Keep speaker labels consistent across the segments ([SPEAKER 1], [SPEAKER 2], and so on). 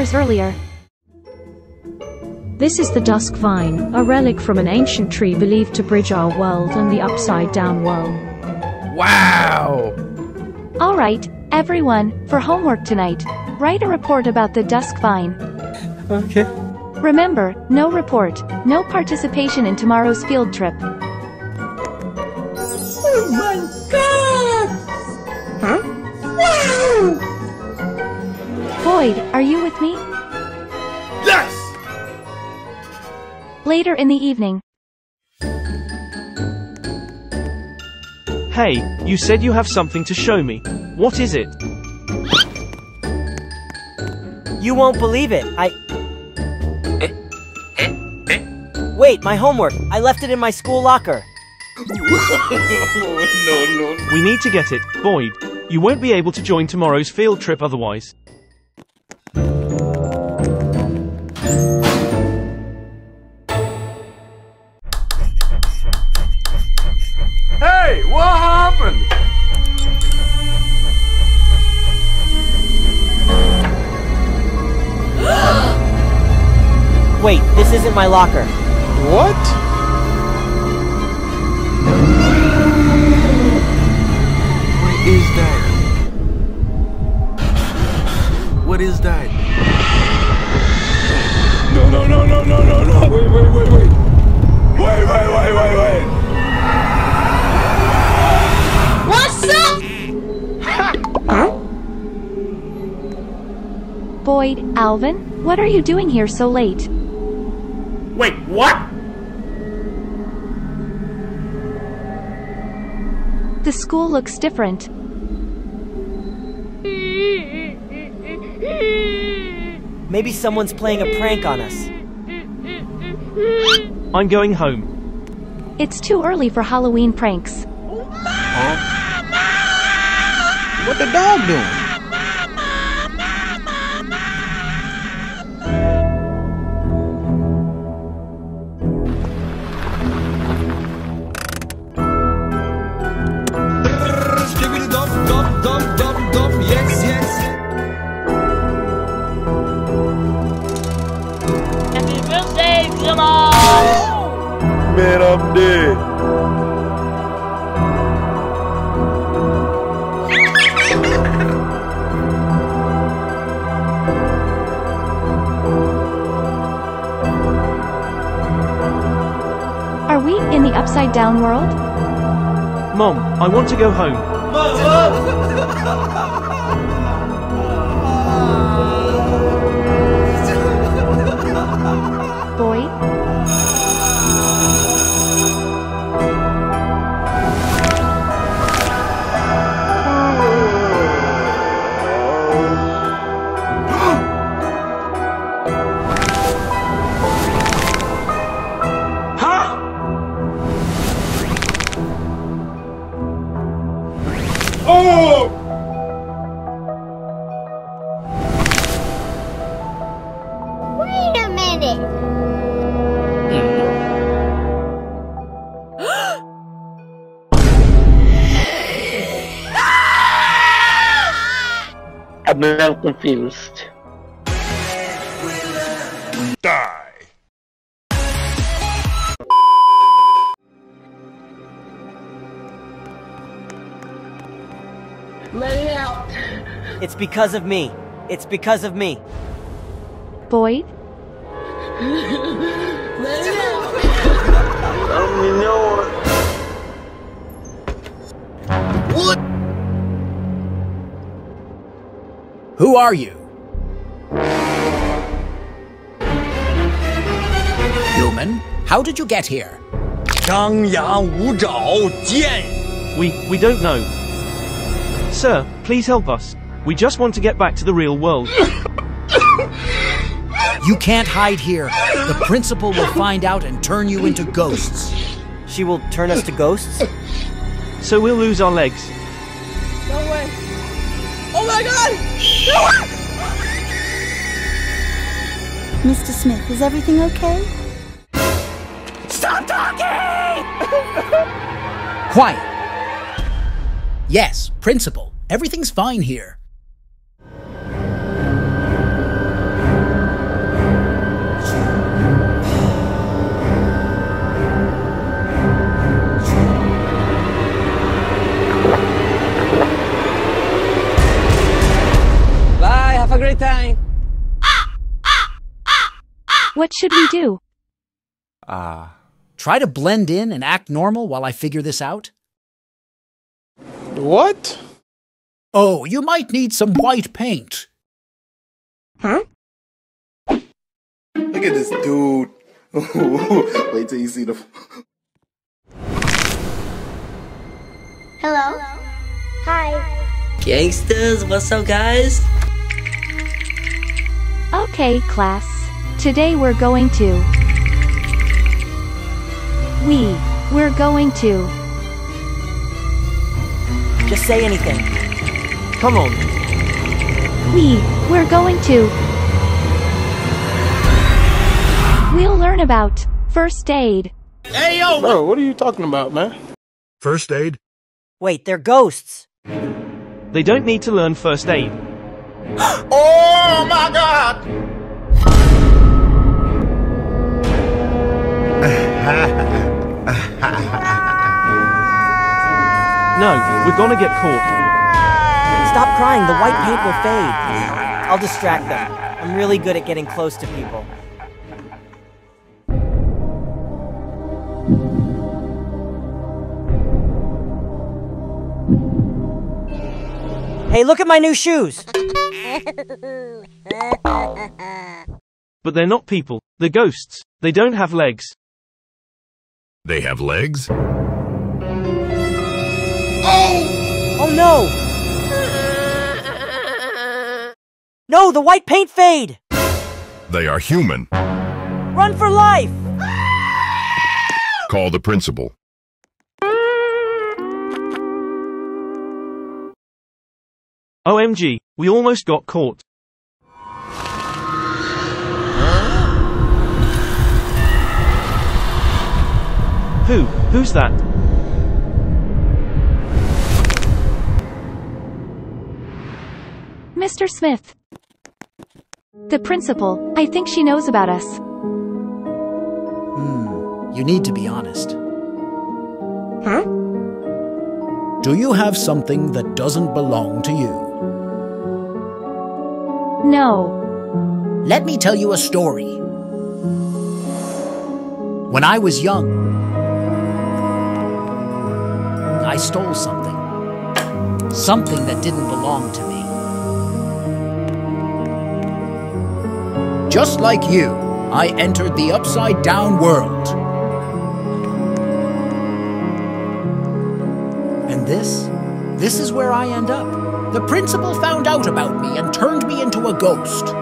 [SPEAKER 1] us earlier.
[SPEAKER 2] This is the Dusk Vine, a relic from an ancient tree believed to bridge our world and the upside down world.
[SPEAKER 3] Wow!
[SPEAKER 1] Alright, everyone, for homework tonight, write a report about the Dusk Vine.
[SPEAKER 3] Okay.
[SPEAKER 1] Remember, no report, no participation in tomorrow's field trip.
[SPEAKER 4] Oh
[SPEAKER 1] Boyd, are you with me?
[SPEAKER 3] Yes!
[SPEAKER 1] Later in the evening.
[SPEAKER 5] Hey, you said you have something to show me. What is it?
[SPEAKER 6] You won't believe it. I. Wait, my homework. I left it in my school locker.
[SPEAKER 3] no, no.
[SPEAKER 5] We need to get it, Boyd. You won't be able to join tomorrow's field trip otherwise.
[SPEAKER 3] Hey, what happened?
[SPEAKER 6] Wait, this isn't my locker.
[SPEAKER 3] What?
[SPEAKER 1] Boyd, Alvin, what are you doing here so late?
[SPEAKER 3] Wait, what?
[SPEAKER 1] The school looks different.
[SPEAKER 6] Maybe someone's playing a prank on us.
[SPEAKER 5] I'm going home.
[SPEAKER 1] It's too early for Halloween pranks.
[SPEAKER 3] What the dog doing?
[SPEAKER 4] Happy birthday, Grandma!
[SPEAKER 3] Man, I'm dead.
[SPEAKER 1] Are we in the upside down world?
[SPEAKER 5] Mom, I want to go home.
[SPEAKER 1] Boyd?
[SPEAKER 7] I'm now confused.
[SPEAKER 3] Die.
[SPEAKER 4] Let it out!
[SPEAKER 6] It's because of me. It's because of me.
[SPEAKER 1] Boyd?
[SPEAKER 4] Let it out!
[SPEAKER 7] Um, you know what?
[SPEAKER 8] Who are you? Human, how did you get here?
[SPEAKER 5] We we don't know. Sir, please help us. We just want to get back to the real world.
[SPEAKER 8] You can't hide here. The principal will find out and turn you into ghosts.
[SPEAKER 6] She will turn us to ghosts?
[SPEAKER 5] So we'll lose our legs.
[SPEAKER 4] No way! Oh my god!
[SPEAKER 9] Mr. Smith, is everything okay? Stop talking!
[SPEAKER 8] Quiet. Yes, principal. Everything's fine here.
[SPEAKER 1] What should we do?
[SPEAKER 10] Ah.
[SPEAKER 8] Try to blend in and act normal while I figure this out?
[SPEAKER 3] What?
[SPEAKER 8] Oh, you might need some white paint.
[SPEAKER 9] Huh?
[SPEAKER 11] Look at this dude. Wait till you see the.
[SPEAKER 9] Hello. Hi.
[SPEAKER 12] Gangsters, what's up, guys?
[SPEAKER 1] Okay, class. Today we're going to. We. We're going to.
[SPEAKER 6] Just say anything.
[SPEAKER 5] Come on.
[SPEAKER 1] We. We're going to. We'll learn about first aid.
[SPEAKER 3] Hey, yo! Bro, what are you talking about, man?
[SPEAKER 13] First aid?
[SPEAKER 6] Wait, they're ghosts.
[SPEAKER 5] They don't need to learn first aid.
[SPEAKER 3] oh my god!
[SPEAKER 5] No, we're gonna get caught.
[SPEAKER 6] Stop crying, the white paint will fade. I'll distract them. I'm really good at getting close to people. Hey, look at my new shoes!
[SPEAKER 5] But they're not people. They're ghosts. They don't have legs.
[SPEAKER 13] They have legs?
[SPEAKER 6] Oh Oh no! No, the white paint fade!
[SPEAKER 13] They are human.
[SPEAKER 6] Run for life!
[SPEAKER 13] Call the principal.
[SPEAKER 5] OMG, we almost got caught. Who? Who's that?
[SPEAKER 1] Mr. Smith. The principal, I think she knows about us.
[SPEAKER 8] Hmm, you need to be honest.
[SPEAKER 9] Huh?
[SPEAKER 8] Do you have something that doesn't belong to you?
[SPEAKER 1] No.
[SPEAKER 8] Let me tell you a story. When I was young, I stole something. Something that didn't belong to me. Just like you, I entered the upside down world. And this? This is where I end up. The principal found out about me and turned me into a ghost.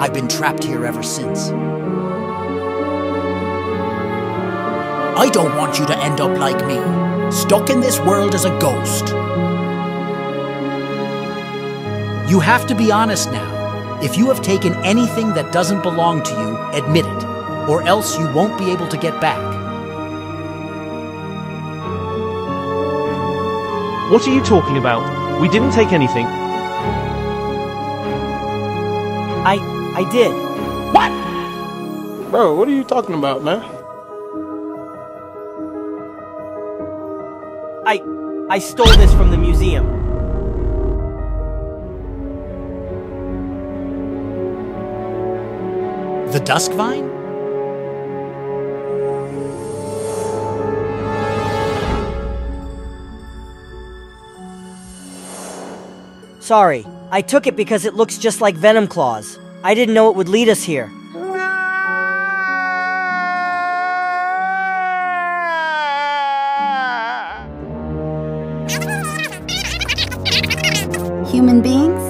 [SPEAKER 8] I've been trapped here ever since. I don't want you to end up like me, stuck in this world as a ghost. You have to be honest now. If you have taken anything that doesn't belong to you, admit it, or else you won't be able to get back.
[SPEAKER 5] What are you talking about? We didn't take anything.
[SPEAKER 6] I. I did.
[SPEAKER 3] What? Bro, what are you talking about, man?
[SPEAKER 6] I. I stole this from the museum.
[SPEAKER 8] The Dusk Vine?
[SPEAKER 6] Sorry, I took it because it looks just like Venom Claws. I didn't know it would lead us here.
[SPEAKER 9] Human beings?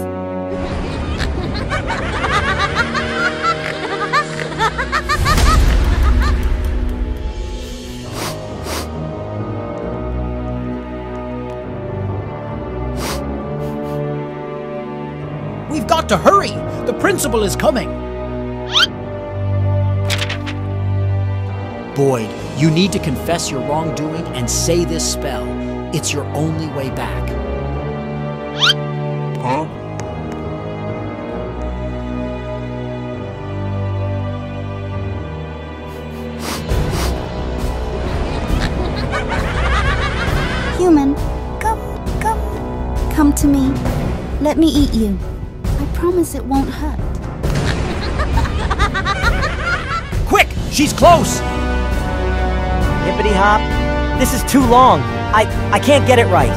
[SPEAKER 8] We've got to hurry! The principal is coming! Boyd, you need to confess your wrongdoing and say this spell. It's your only way back.
[SPEAKER 9] Come, come. Come to me. Let me eat you. I promise it won't hurt.
[SPEAKER 8] Quick! She's close!
[SPEAKER 6] Hippity hop. This is too long. I I can't get it right.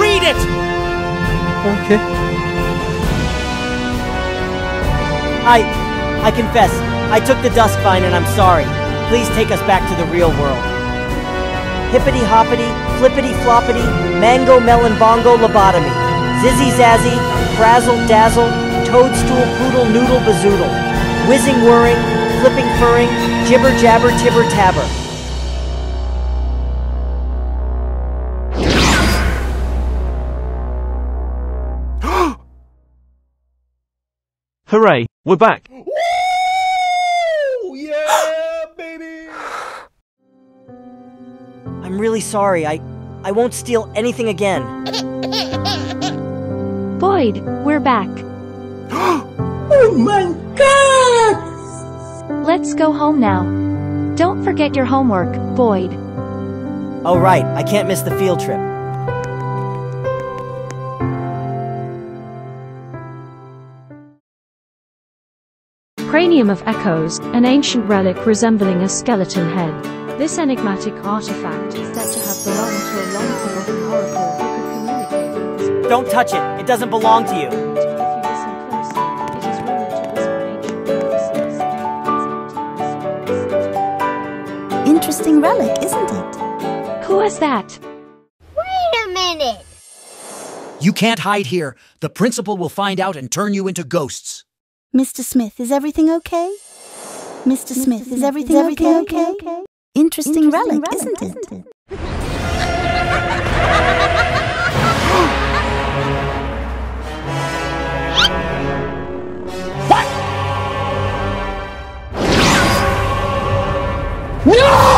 [SPEAKER 8] Read it!
[SPEAKER 6] Okay. I I confess, I took the dusk vine and I'm sorry. Please take us back to the real world. Hippity hoppity, flippity floppity, mango melon bongo lobotomy. Zizzy zazzy, frazzle dazzle, toadstool poodle noodle bazoodle. Whizzing whirring, flipping furring, jibber jabber tibber tabber.
[SPEAKER 5] Hooray, we're back.
[SPEAKER 6] I'm really sorry. I I won't steal anything again.
[SPEAKER 1] Boyd, we're back.
[SPEAKER 7] oh my god!
[SPEAKER 1] Let's go home now. Don't forget your homework, Boyd.
[SPEAKER 6] Oh right, I can't miss the field trip.
[SPEAKER 2] Cranium of Echoes, an ancient relic resembling a skeleton head. This enigmatic artifact is said to have belonged to a long-forgotten oracle who could communicate with the spirit.
[SPEAKER 6] Don't touch it. It doesn't belong to you.
[SPEAKER 2] If you listen closely, it is rumored to whisper ancient prophecies.
[SPEAKER 9] Interesting relic, isn't it?
[SPEAKER 1] Who is that?
[SPEAKER 9] Wait a minute!
[SPEAKER 8] You can't hide here. The principal will find out and turn you into ghosts.
[SPEAKER 9] Mr. Smith, is everything okay? Mr. Smith, is everything, okay? okay? Interesting, Interesting relic, relic, isn't, it? Isn't it? what? No!